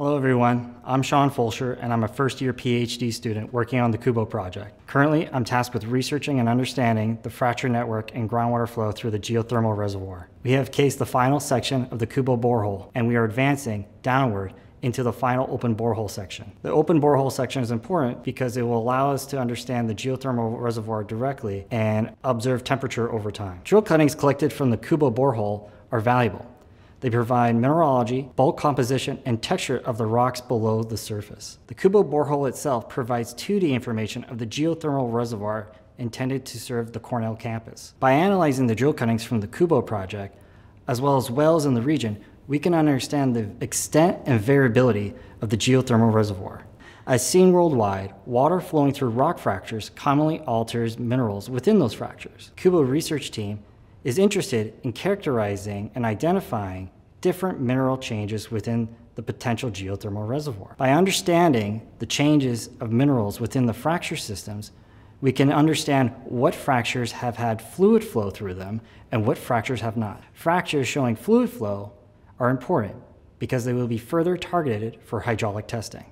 Hello everyone, I'm Sean Fulcher and I'm a first year PhD student working on the CUBO project. Currently, I'm tasked with researching and understanding the fracture network and groundwater flow through the geothermal reservoir. We have cased the final section of the CUBO borehole and we are advancing downward into the final open borehole section. The open borehole section is important because it will allow us to understand the geothermal reservoir directly and observe temperature over time. Drill cuttings collected from the CUBO borehole are valuable. They provide mineralogy, bulk composition, and texture of the rocks below the surface. The CUBO borehole itself provides 2D information of the geothermal reservoir intended to serve the Cornell campus. By analyzing the drill cuttings from the CUBO project, as well as wells in the region, we can understand the extent and variability of the geothermal reservoir. As seen worldwide, water flowing through rock fractures commonly alters minerals within those fractures. CUBO research team is interested in characterizing and identifying different mineral changes within the potential geothermal reservoir. By understanding the changes of minerals within the fracture systems, we can understand what fractures have had fluid flow through them and what fractures have not. Fractures showing fluid flow are important because they will be further targeted for hydraulic testing.